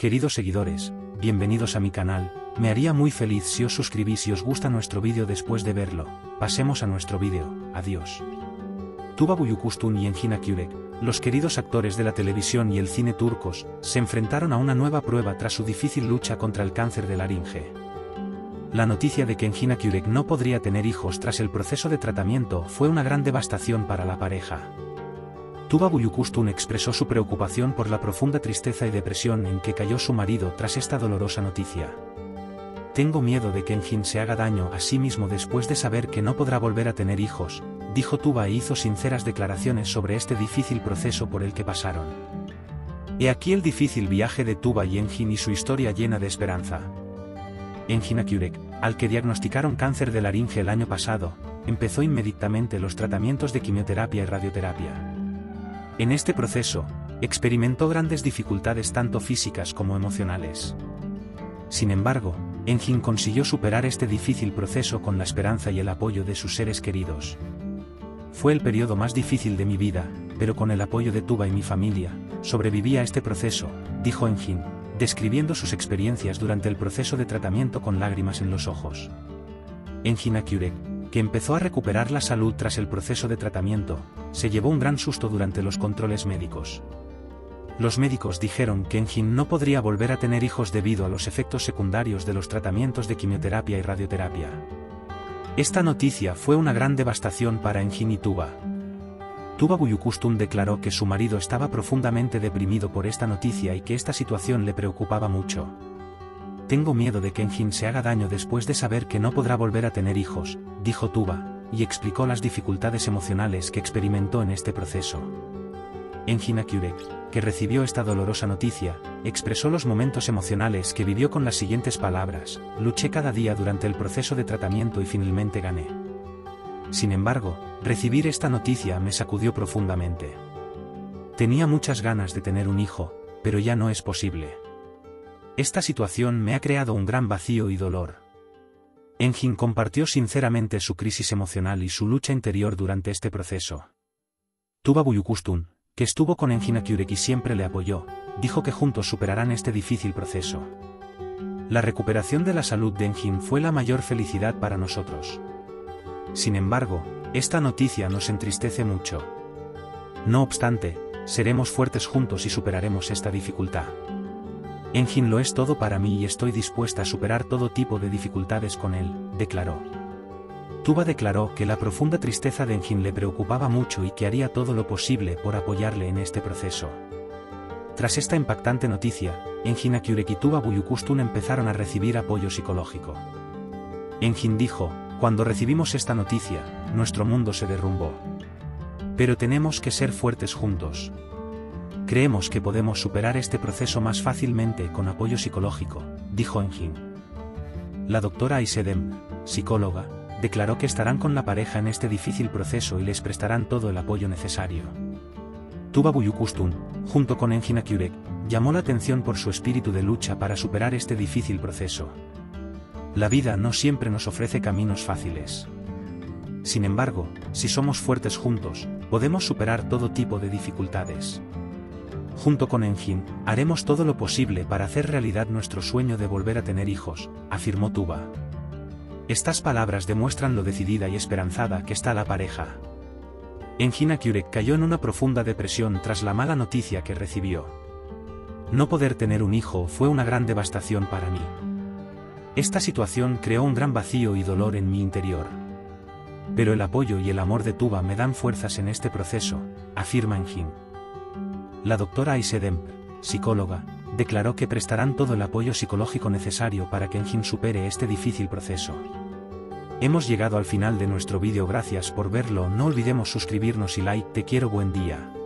Queridos seguidores, bienvenidos a mi canal, me haría muy feliz si os suscribís y os gusta nuestro vídeo después de verlo, pasemos a nuestro vídeo, adiós. Tuba Buyukustun y Engin Akyurek, los queridos actores de la televisión y el cine turcos, se enfrentaron a una nueva prueba tras su difícil lucha contra el cáncer de laringe. La noticia de que Engin Akyurek no podría tener hijos tras el proceso de tratamiento fue una gran devastación para la pareja. Tuba Buyukustun expresó su preocupación por la profunda tristeza y depresión en que cayó su marido tras esta dolorosa noticia. Tengo miedo de que Engin se haga daño a sí mismo después de saber que no podrá volver a tener hijos, dijo Tuba e hizo sinceras declaraciones sobre este difícil proceso por el que pasaron. He aquí el difícil viaje de Tuba y Engin y su historia llena de esperanza. Engin Akurek, al que diagnosticaron cáncer de laringe el año pasado, empezó inmediatamente los tratamientos de quimioterapia y radioterapia. En este proceso, experimentó grandes dificultades tanto físicas como emocionales. Sin embargo, Engin consiguió superar este difícil proceso con la esperanza y el apoyo de sus seres queridos. Fue el periodo más difícil de mi vida, pero con el apoyo de Tuba y mi familia, sobreviví a este proceso, dijo Engin, describiendo sus experiencias durante el proceso de tratamiento con lágrimas en los ojos. Engin Akurek, que empezó a recuperar la salud tras el proceso de tratamiento, se llevó un gran susto durante los controles médicos. Los médicos dijeron que Engin no podría volver a tener hijos debido a los efectos secundarios de los tratamientos de quimioterapia y radioterapia. Esta noticia fue una gran devastación para Engin y Tuba. Tuba Buyukustun declaró que su marido estaba profundamente deprimido por esta noticia y que esta situación le preocupaba mucho. Tengo miedo de que Engin se haga daño después de saber que no podrá volver a tener hijos, dijo Tuba, y explicó las dificultades emocionales que experimentó en este proceso. Engin Akurek, que recibió esta dolorosa noticia, expresó los momentos emocionales que vivió con las siguientes palabras, luché cada día durante el proceso de tratamiento y finalmente gané. Sin embargo, recibir esta noticia me sacudió profundamente. Tenía muchas ganas de tener un hijo, pero ya no es posible. Esta situación me ha creado un gran vacío y dolor. Engin compartió sinceramente su crisis emocional y su lucha interior durante este proceso. Tuba Buyukustun, que estuvo con Engin Akurek y siempre le apoyó, dijo que juntos superarán este difícil proceso. La recuperación de la salud de Engin fue la mayor felicidad para nosotros. Sin embargo, esta noticia nos entristece mucho. No obstante, seremos fuertes juntos y superaremos esta dificultad. Engin lo es todo para mí y estoy dispuesta a superar todo tipo de dificultades con él, declaró. Tuba declaró que la profunda tristeza de Engin le preocupaba mucho y que haría todo lo posible por apoyarle en este proceso. Tras esta impactante noticia, Engin Akurek y Tuba Buyukustun empezaron a recibir apoyo psicológico. Engin dijo, cuando recibimos esta noticia, nuestro mundo se derrumbó. Pero tenemos que ser fuertes juntos, Creemos que podemos superar este proceso más fácilmente con apoyo psicológico, dijo Engin. La doctora Aisedem, psicóloga, declaró que estarán con la pareja en este difícil proceso y les prestarán todo el apoyo necesario. Tuba Buyukustun, junto con Engin Akurek, llamó la atención por su espíritu de lucha para superar este difícil proceso. La vida no siempre nos ofrece caminos fáciles. Sin embargo, si somos fuertes juntos, podemos superar todo tipo de dificultades. Junto con Engin, haremos todo lo posible para hacer realidad nuestro sueño de volver a tener hijos, afirmó Tuba. Estas palabras demuestran lo decidida y esperanzada que está la pareja. Engin Akurek cayó en una profunda depresión tras la mala noticia que recibió. No poder tener un hijo fue una gran devastación para mí. Esta situación creó un gran vacío y dolor en mi interior. Pero el apoyo y el amor de Tuba me dan fuerzas en este proceso, afirma Engin. La doctora Aisedem, psicóloga, declaró que prestarán todo el apoyo psicológico necesario para que Engin supere este difícil proceso. Hemos llegado al final de nuestro vídeo gracias por verlo no olvidemos suscribirnos y like te quiero buen día.